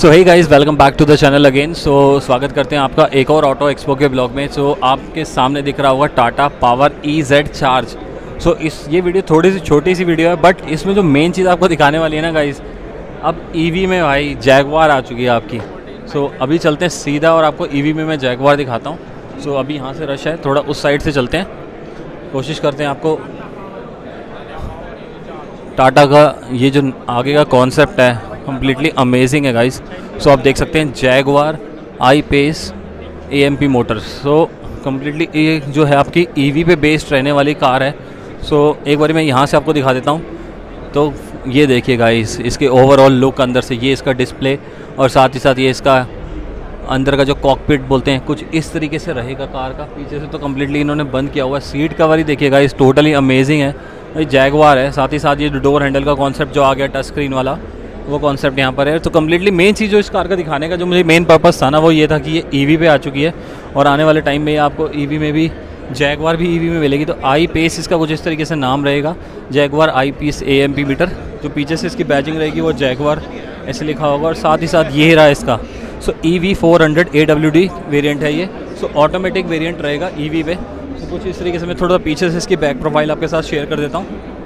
So hey guys welcome back to the channel again so स्वागत करते हैं आपका एक और ऑटो एक्सपो के ब्लॉग में। सो so, आपके सामने दिख रहा होगा Tata Power E Z charge so इस ये वीडियो थोड़ी सी छोटी सी वीडियो है बट इसमें जो मेन चीज़ आपको दिखाने वाली है ना गाइस अब ईवी में भाई जैगवार आ चुकी है आपकी। सो so, अभी चलते हैं सीधा और आपको ईवी में मैं जैगवार दिखाता हूँ। सो so, अभी यहाँ से रश है थोड़ा उस साइड से चलते हैं। कोशिश करते हैं आपको। टाटा का ये जो आगे का कॉन्सेप्ट है कम्प्लीटली अमेजिंग है गाइस सो आप देख सकते हैं Jaguar I Pace A M P Motors so completely ये जो है आपकी ई वी पे बेस्ड रहने वाली कार है. सो so, एक बार मैं यहाँ से आपको दिखा देता हूँ. तो ये देखिए गाइस इसके ओवरऑल लुक अंदर से ये इसका डिस्प्ले और साथ ही साथ ये इसका अंदर का जो कॉकपिट बोलते हैं कुछ इस तरीके से रहेगा कार का. पीछे से तो कम्प्लीटली इन्होंने बंद किया हुआ है. सीट कवर ही देखिएगा इस टोटली अमेजिंग है. जैगवार है. साथ ही साथ ये डोर हैंडल का कॉन्सेप्ट जो आ गया टच स्क्रीन वाला वो कॉन्सेप्ट यहाँ पर है। तो कम्प्लीटली मेन चीज़ जो इस कार का दिखाने का जो मुझे मेन पर्पस था ना, वो ये था कि ये ईवी पे आ चुकी है। और आने वाले टाइम में आपको ईवी में भी जैगवार भी ईवी में मिलेगी। तो आई पेस इसका कुछ इस तरीके से नाम रहेगा। Jaguar I Pace A M P meter जो पीछे से इसकी बैजिंग रहेगी, वो जैगवार ऐसे लिखा होगा। और साथ ही साथ ये रहा इसका। So E V four hundred A W D variant है ये। सो ऑटोमेटिक वेरियंट रहेगा ई वी पे। तो कुछ इस तरीके से मैं थोड़ा पीछे से इसकी बैक प्रोफ़ाइल आपके साथ शेयर कर देता हूँ।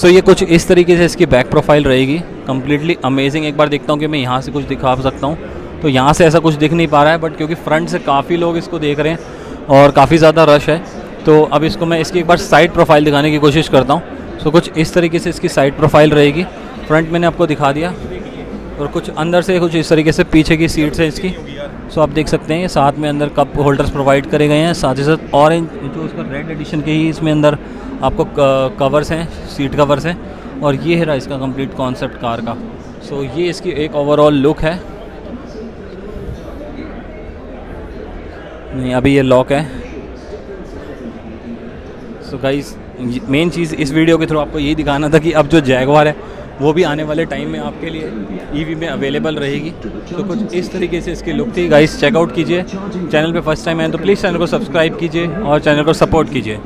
सो so, ये कुछ इस तरीके से इसकी बैक प्रोफ़ाइल रहेगी। कम्प्लीटली अमेजिंग एक बार देखता हूँ कि मैं यहाँ से कुछ दिखा सकता हूँ। तो यहाँ से ऐसा कुछ दिख नहीं पा रहा है बट क्योंकि फ्रंट से काफ़ी लोग इसको देख रहे हैं और काफ़ी ज़्यादा रश है। तो अब इसको मैं इसकी एक बार साइड प्रोफ़ाइल दिखाने की कोशिश करता हूँ। सो so, कुछ इस तरीके से इसकी साइड प्रोफ़ाइल रहेगी। फ्रंट मैंने आपको दिखा दिया और कुछ अंदर से कुछ इस तरीके से पीछे की सीट्स है इसकी। सो so, आप देख सकते हैं साथ में अंदर कप होल्डर्स प्रोवाइड करे गए हैं। साथ ही साथ ऑरेंज जो उसका रेड एडिशन के ही इसमें अंदर आपको कवर्स हैं सीट कवर्स हैं और ये है रहा इसका कंप्लीट कॉन्सेप्ट कार का। सो so, ये इसकी एक ओवरऑल लुक है। नहीं अभी ये लॉक है। सो so गाइस मेन चीज़ इस वीडियो के थ्रू आपको यही दिखाना था कि अब जो जैगवार है वो भी आने वाले टाइम में आपके लिए ईवी में अवेलेबल रहेगी। तो कुछ इस तरीके से इसकी लुक थी। गाइस चेकआउट कीजिए। चैनल पे फ़र्स्ट टाइम आए तो प्लीज़ चैनल को सब्सक्राइब कीजिए और चैनल को सपोर्ट कीजिए।